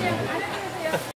Thank you.